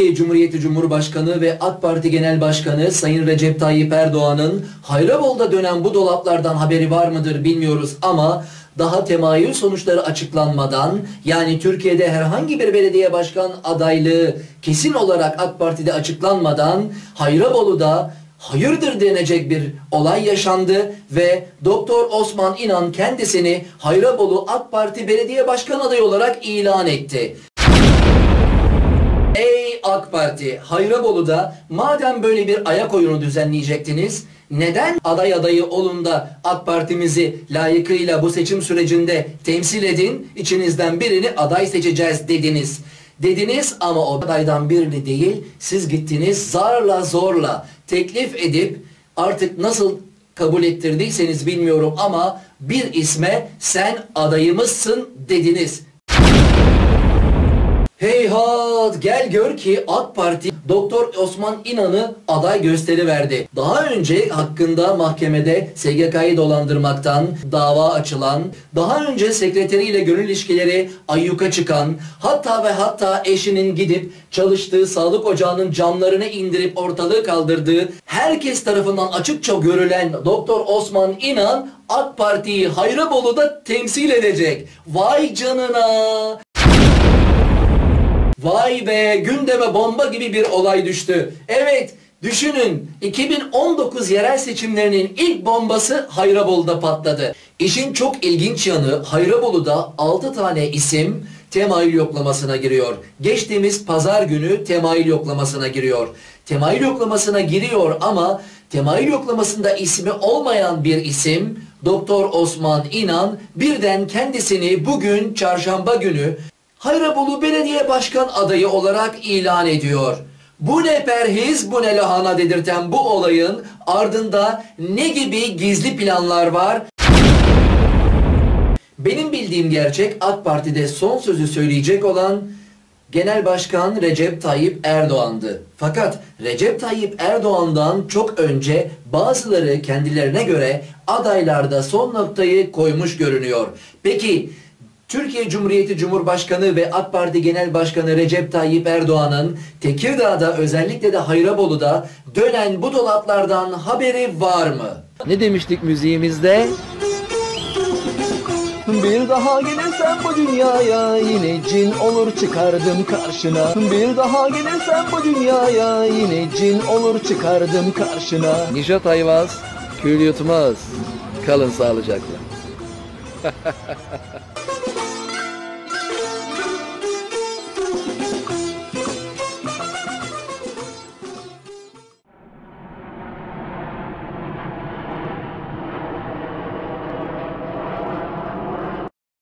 Türkiye Cumhuriyeti Cumhurbaşkanı ve AK Parti Genel Başkanı Sayın Recep Tayyip Erdoğan'ın Hayrabol'da dönen bu dolaplardan haberi var mıdır bilmiyoruz ama daha temayül sonuçları açıklanmadan yani Türkiye'de herhangi bir belediye başkan adaylığı kesin olarak AK Parti'de açıklanmadan Hayrabolu'da hayırdır denecek bir olay yaşandı ve Doktor Osman İnan kendisini Hayrabolu AK Parti Belediye Başkan adayı olarak ilan etti. Ey AK Parti, Hayrabolu'da madem böyle bir ayak oyunu düzenleyecektiniz, neden aday adayı olun da AK Parti'mizi layıkıyla bu seçim sürecinde temsil edin, içinizden birini aday seçeceğiz dediniz. Dediniz ama o adaydan birini değil, siz gittiniz zarla zorla teklif edip artık nasıl kabul ettirdiyseniz bilmiyorum ama bir isme sen adayımızsın dediniz. Heyhat gel gör ki AK Parti Doktor Osman İnan'ı aday gösteri verdi. Daha önce hakkında mahkemede SGK'yı dolandırmaktan dava açılan, daha önce sekreteriyle gönül ilişkileri ayyuka çıkan, hatta ve hatta eşinin gidip çalıştığı sağlık ocağının camlarını indirip ortalığı kaldırdığı, herkes tarafından açıkça görülen Doktor Osman İnan AK Parti'yi Hayrabolu'da temsil edecek. Vay canına! Vay be gündeme bomba gibi bir olay düştü. Evet düşünün 2019 yerel seçimlerinin ilk bombası Hayrabolu'da patladı. İşin çok ilginç yanı Hayrabolu'da 6 tane isim temayül yoklamasına giriyor. Geçtiğimiz pazar günü temayül yoklamasına giriyor. Temayül yoklamasına giriyor ama temayül yoklamasında ismi olmayan bir isim Doktor Osman İnan birden kendisini bugün çarşamba günü Hayrabolu Belediye Başkan adayı olarak ilan ediyor. Bu ne perhiz bu ne lahana dedirten bu olayın ardında ne gibi gizli planlar var? Benim bildiğim gerçek AK Parti'de son sözü söyleyecek olan Genel Başkan Recep Tayyip Erdoğan'dı. Fakat Recep Tayyip Erdoğan'dan çok önce bazıları kendilerine göre adaylarda son noktayı koymuş görünüyor. Peki Türkiye Cumhuriyeti Cumhurbaşkanı ve AK Parti Genel Başkanı Recep Tayyip Erdoğan'ın Tekirdağ'da özellikle de Hayrabolu'da dönen bu dolaplardan haberi var mı? Ne demiştik müziğimizde? Bir daha gelirsen bu dünyaya yine cin olur çıkardım karşına Bir daha gelirsen bu dünyaya yine cin olur çıkardım karşına Nişat Ayvaz, kül yutmaz. Kalın sağlıcakla.